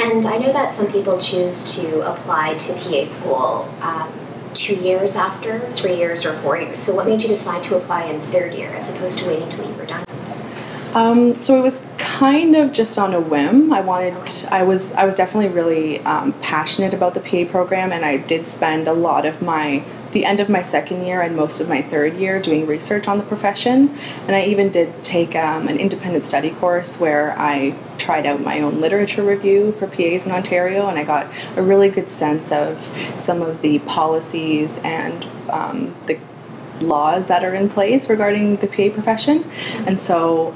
And I know that some people choose to apply to PA school um, two years after, three years, or four years. So, what made you decide to apply in third year as opposed to waiting till you were done? Um, so it was kind of just on a whim. I wanted, I was, I was definitely really um, passionate about the PA program, and I did spend a lot of my, the end of my second year and most of my third year doing research on the profession. And I even did take um, an independent study course where I tried out my own literature review for PAs in Ontario, and I got a really good sense of some of the policies and um, the laws that are in place regarding the PA profession. And so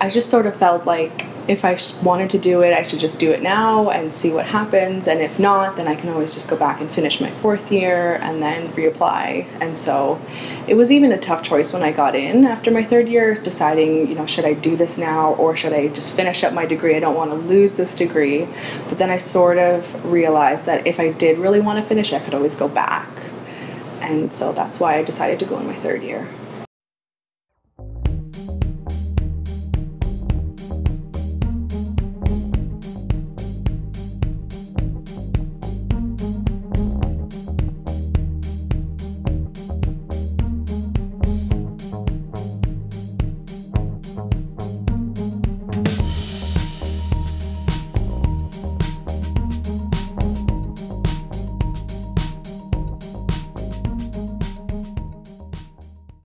I just sort of felt like if I wanted to do it, I should just do it now and see what happens. And if not, then I can always just go back and finish my fourth year and then reapply. And so it was even a tough choice when I got in after my third year, deciding, you know, should I do this now or should I just finish up my degree? I don't want to lose this degree. But then I sort of realized that if I did really want to finish, I could always go back. And so that's why I decided to go in my third year.